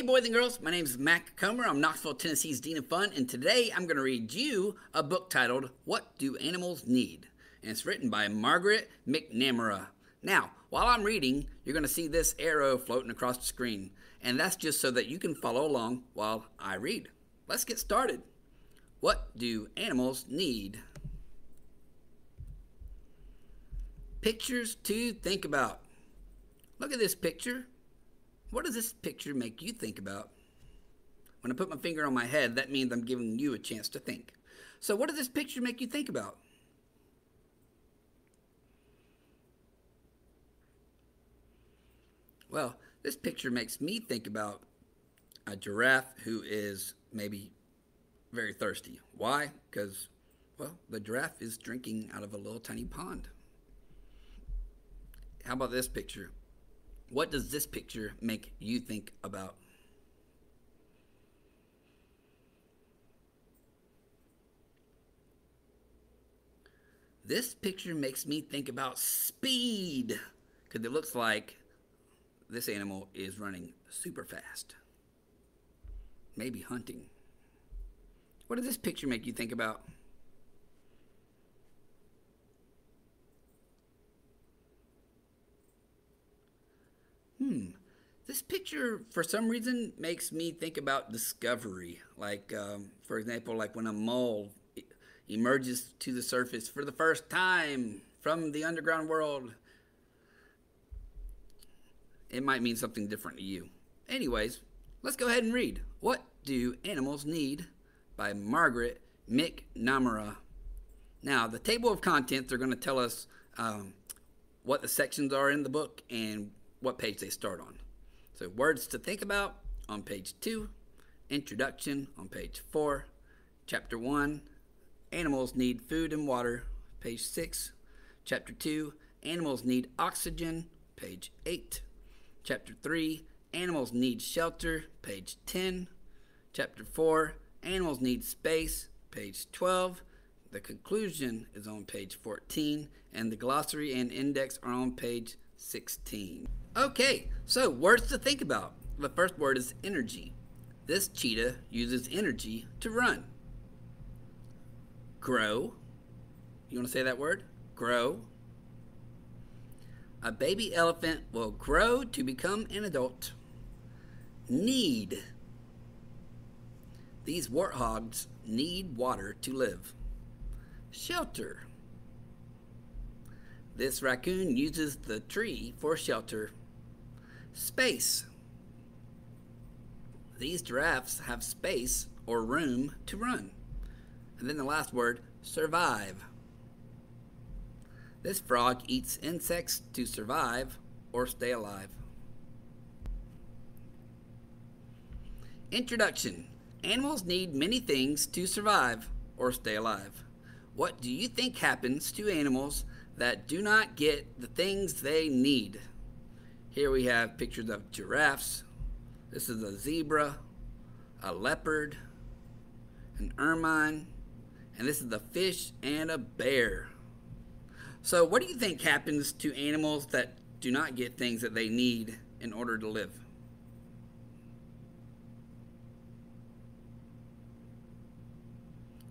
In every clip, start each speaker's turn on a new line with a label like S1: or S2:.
S1: Hey, boys and girls, my name is Mac Comer. I'm Knoxville, Tennessee's Dean of Fun, and today I'm going to read you a book titled What Do Animals Need? And it's written by Margaret McNamara. Now, while I'm reading, you're going to see this arrow floating across the screen, and that's just so that you can follow along while I read. Let's get started. What do animals need? Pictures to think about. Look at this picture. What does this picture make you think about? When I put my finger on my head, that means I'm giving you a chance to think. So, what does this picture make you think about? Well, this picture makes me think about a giraffe who is maybe very thirsty. Why? Because, well, the giraffe is drinking out of a little tiny pond. How about this picture? What does this picture make you think about? This picture makes me think about speed because it looks like this animal is running super fast. Maybe hunting. What does this picture make you think about? This picture, for some reason, makes me think about discovery. Like, um, for example, like when a mole emerges to the surface for the first time from the underground world. It might mean something different to you. Anyways, let's go ahead and read. What Do Animals Need by Margaret McNamara. Now, the table of contents are going to tell us um, what the sections are in the book and what page they start on. So, words to think about on page 2, introduction on page 4, chapter 1, animals need food and water, page 6, chapter 2, animals need oxygen, page 8, chapter 3, animals need shelter, page 10, chapter 4, animals need space, page 12. The conclusion is on page 14, and the glossary and index are on page 16. Okay, so words to think about. The first word is energy. This cheetah uses energy to run. Grow. You want to say that word? Grow. A baby elephant will grow to become an adult. Need. These warthogs need water to live. Shelter. This raccoon uses the tree for shelter. Space. These giraffes have space or room to run. And then the last word, survive. This frog eats insects to survive or stay alive. Introduction Animals need many things to survive or stay alive. What do you think happens to animals that do not get the things they need? Here we have pictures of giraffes. This is a zebra, a leopard, an ermine, and this is a fish and a bear. So, what do you think happens to animals that do not get things that they need in order to live?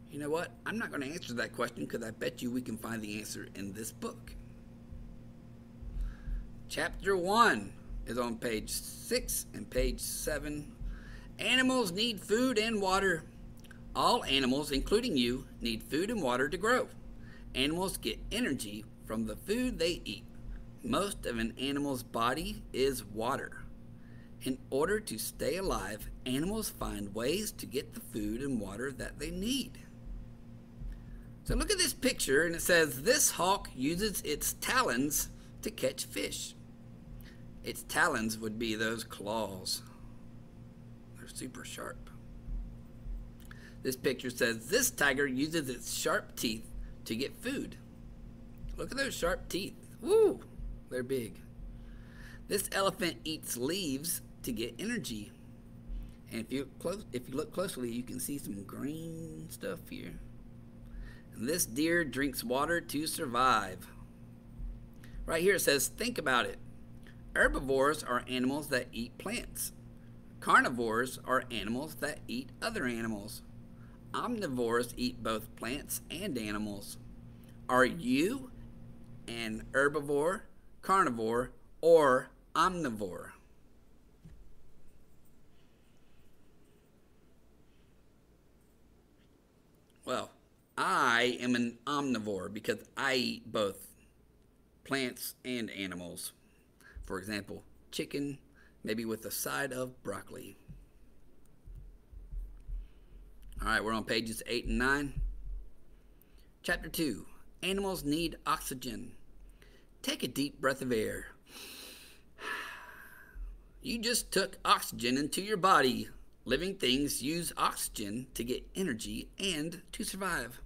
S1: You know what? I'm not going to answer that question because I bet you we can find the answer in this book. Chapter 1 is on page 6 and page 7. Animals need food and water. All animals, including you, need food and water to grow. Animals get energy from the food they eat. Most of an animal's body is water. In order to stay alive, animals find ways to get the food and water that they need. So look at this picture, and it says this hawk uses its talons to catch fish. Its talons would be those claws. They're super sharp. This picture says this tiger uses its sharp teeth to get food. Look at those sharp teeth. Woo! They're big. This elephant eats leaves to get energy. And if you close, if you look closely, you can see some green stuff here. This deer drinks water to survive. Right here it says, think about it. Herbivores are animals that eat plants. Carnivores are animals that eat other animals. Omnivores eat both plants and animals. Are you an herbivore, carnivore, or omnivore? Well, I am an omnivore because I eat both plants and animals. For example, chicken, maybe with a side of broccoli. All right, we're on pages 8 and 9. Chapter 2 Animals need oxygen. Take a deep breath of air. You just took oxygen into your body. Living things use oxygen to get energy and to survive.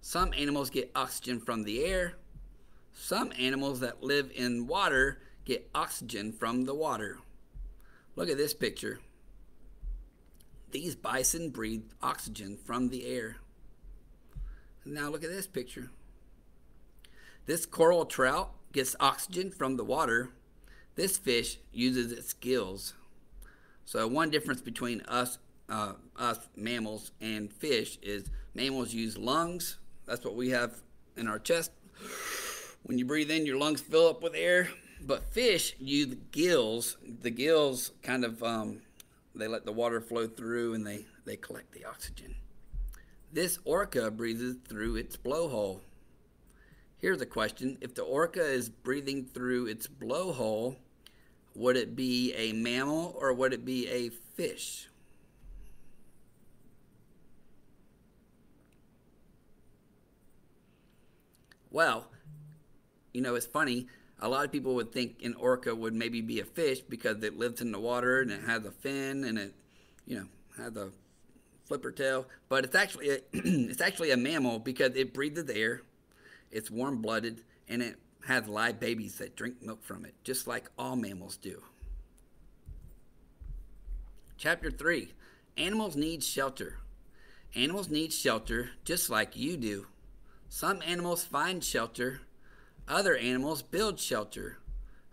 S1: Some animals get oxygen from the air. Some animals that live in water get oxygen from the water. Look at this picture. These bison breathe oxygen from the air. Now look at this picture. This coral trout gets oxygen from the water. This fish uses its gills. So one difference between us, uh, us mammals and fish is mammals use lungs that's what we have in our chest. When you breathe in, your lungs fill up with air. But fish use the gills. The gills kind of um, they let the water flow through and they, they collect the oxygen. This orca breathes through its blowhole. Here's a question. If the orca is breathing through its blowhole, would it be a mammal or would it be a fish? Well, you know, it's funny. A lot of people would think an orca would maybe be a fish because it lives in the water and it has a fin and it, you know, has a flipper tail. But it's actually a, it's actually a mammal because it breathes air, it's warm blooded, and it has live babies that drink milk from it, just like all mammals do. Chapter 3 Animals need shelter. Animals need shelter just like you do. Some animals find shelter, other animals build shelter.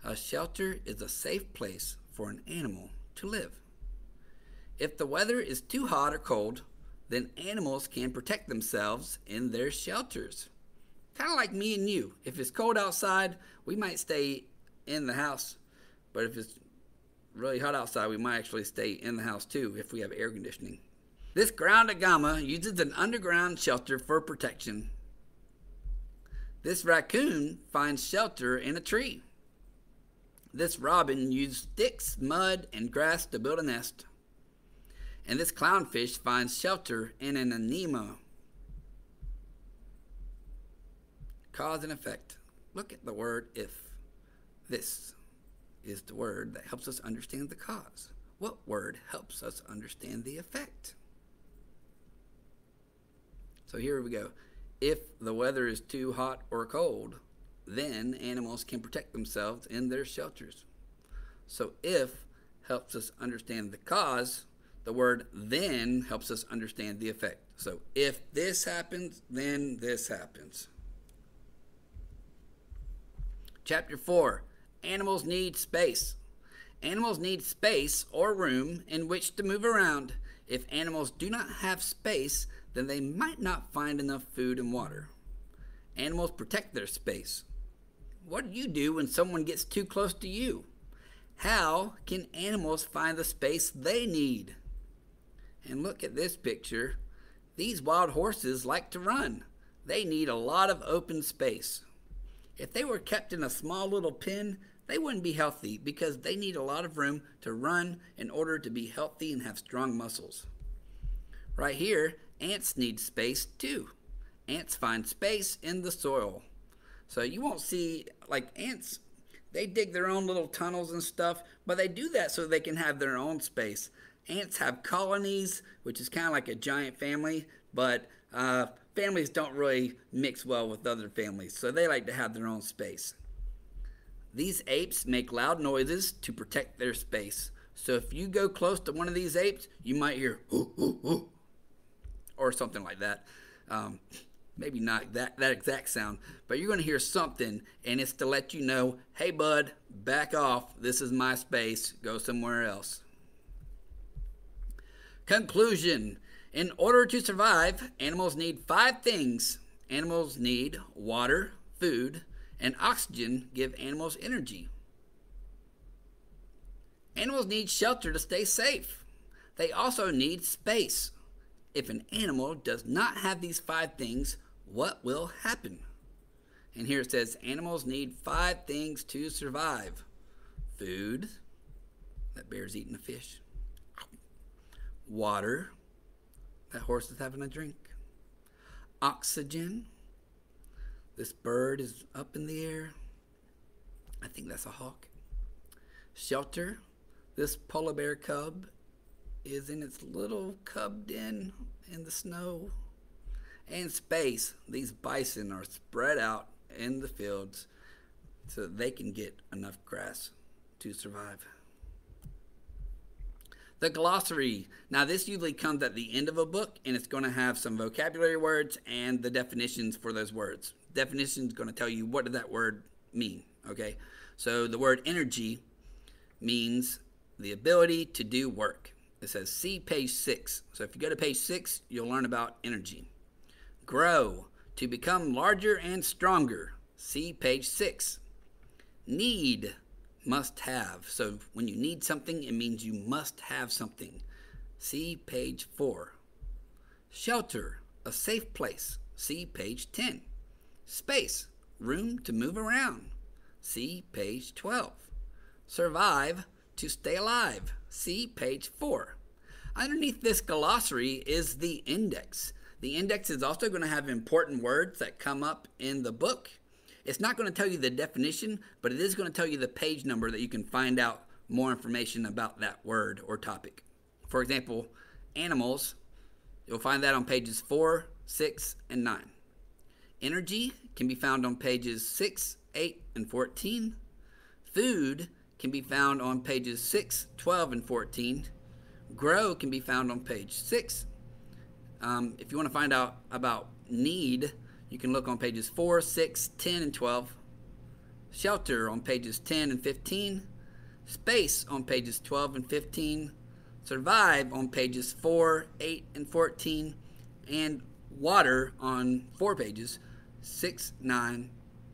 S1: A shelter is a safe place for an animal to live. If the weather is too hot or cold, then animals can protect themselves in their shelters. Kind of like me and you. If it's cold outside, we might stay in the house. But if it's really hot outside, we might actually stay in the house too if we have air conditioning. This ground agama uses an underground shelter for protection this raccoon finds shelter in a tree. This robin used sticks, mud, and grass to build a nest. And this clownfish finds shelter in an anemone. Cause and effect. Look at the word if. This is the word that helps us understand the cause. What word helps us understand the effect? So here we go. If the weather is too hot or cold, then animals can protect themselves in their shelters. So if helps us understand the cause, the word then helps us understand the effect. So if this happens, then this happens. Chapter 4 Animals need space. Animals need space or room in which to move around. If animals do not have space, then they might not find enough food and water. Animals protect their space. What do you do when someone gets too close to you? How can animals find the space they need? And look at this picture. These wild horses like to run. They need a lot of open space. If they were kept in a small little pen, they wouldn't be healthy because they need a lot of room to run in order to be healthy and have strong muscles. Right here, ants need space too. Ants find space in the soil. So you won't see, like, ants, they dig their own little tunnels and stuff, but they do that so they can have their own space. Ants have colonies, which is kind of like a giant family, but uh, families don't really mix well with other families, so they like to have their own space. These apes make loud noises to protect their space. So if you go close to one of these apes, you might hear or something like that. Um, maybe not that, that exact sound, but you're going to hear something, and it's to let you know, hey, bud, back off. This is my space. Go somewhere else. Conclusion In order to survive, animals need five things. Animals need water, food, and oxygen give animals energy. Animals need shelter to stay safe. They also need space. If an animal does not have these five things, what will happen? And here it says animals need five things to survive food, that bear's eating a fish, water, that horse is having a drink, oxygen, this bird is up in the air. I think that's a hawk. Shelter, this polar bear cub is in its little cub den in the snow. And space, these bison are spread out in the fields so they can get enough grass to survive. The glossary. Now, this usually comes at the end of a book and it's going to have some vocabulary words and the definitions for those words. Definition is going to tell you what did that word mean, okay? So, the word energy means the ability to do work. It says see page six. So, if you go to page six, you'll learn about energy. Grow to become larger and stronger. See page six. Need, must have. So when you need something, it means you must have something. See page four. Shelter, a safe place. See page 10. Space, room to move around. See page 12. Survive, to stay alive. See page 4. Underneath this glossary is the index. The index is also going to have important words that come up in the book. It's not going to tell you the definition, but it is going to tell you the page number that you can find out more information about that word or topic. For example, animals, you'll find that on pages 4, 6, and 9. Energy can be found on pages 6, 8, and 14. Food can be found on pages 6, 12, and 14. Grow can be found on page 6, um, if you want to find out about need, you can look on pages 4, 6, 10, and 12. Shelter on pages 10 and 15. Space on pages 12 and 15. Survive on pages 4, 8, and 14. And water on four pages 6, 9,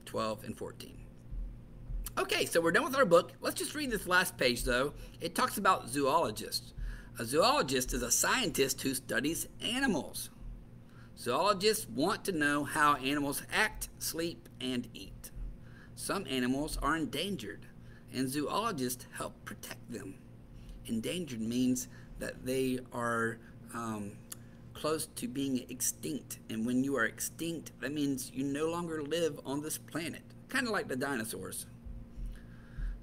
S1: 12, and 14. Okay, so we're done with our book. Let's just read this last page, though. It talks about zoologists. A zoologist is a scientist who studies animals. Zoologists want to know how animals act, sleep, and eat. Some animals are endangered, and zoologists help protect them. Endangered means that they are um, close to being extinct, and when you are extinct, that means you no longer live on this planet, kind of like the dinosaurs.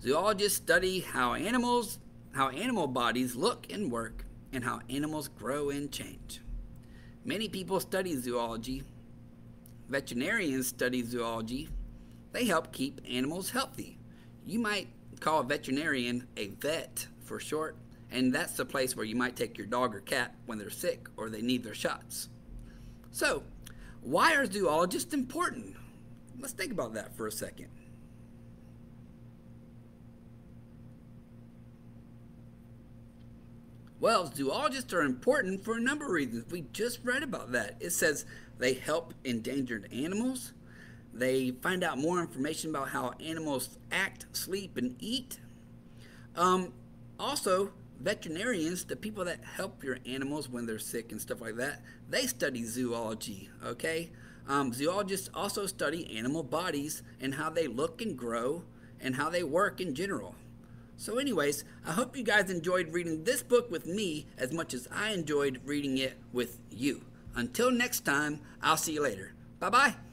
S1: Zoologists study how animals how animal bodies look and work, and how animals grow and change. Many people study zoology. Veterinarians study zoology. They help keep animals healthy. You might call a veterinarian a vet for short, and that's the place where you might take your dog or cat when they're sick or they need their shots. So, why are zoologists important? Let's think about that for a second. Well, zoologists are important for a number of reasons. We just read about that. It says they help endangered animals. They find out more information about how animals act, sleep, and eat. Um, also, veterinarians, the people that help your animals when they're sick and stuff like that, they study zoology, okay? Um, zoologists also study animal bodies and how they look and grow and how they work in general. So, anyways, I hope you guys enjoyed reading this book with me as much as I enjoyed reading it with you. Until next time, I'll see you later. Bye bye.